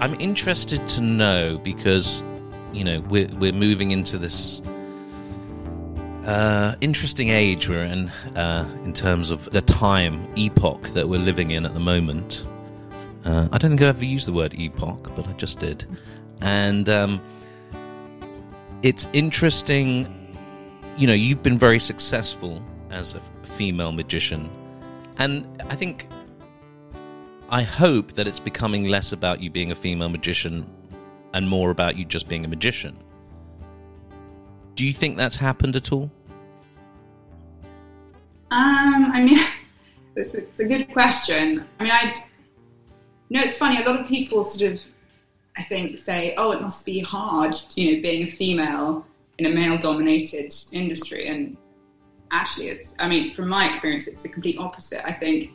I'm interested to know because you know we're we're moving into this uh, interesting age we're in uh, in terms of the time epoch that we're living in at the moment. Uh, I don't think I've ever used the word epoch, but I just did, and um, it's interesting. You know, you've been very successful as a female magician, and I think I hope that it's becoming less about you being a female magician and more about you just being a magician. Do you think that's happened at all? Um, I mean, it's, it's a good question. I mean, I, you know, it's funny. A lot of people sort of, I think, say, "Oh, it must be hard," you know, being a female in a male-dominated industry. And actually, it's. I mean, from my experience, it's the complete opposite. I think,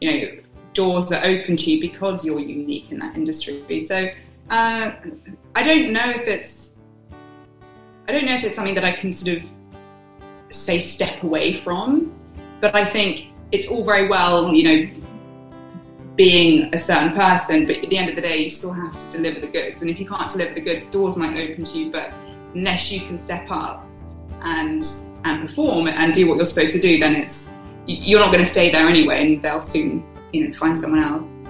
you know, doors are open to you because you're unique in that industry. So, uh, I don't know if it's. I don't know if it's something that I can sort of say step away from but I think it's all very well, you know, being a certain person, but at the end of the day, you still have to deliver the goods. And if you can't deliver the goods, doors might open to you, but unless you can step up and and perform and do what you're supposed to do, then it's you're not going to stay there anyway, and they'll soon, you know, find someone else.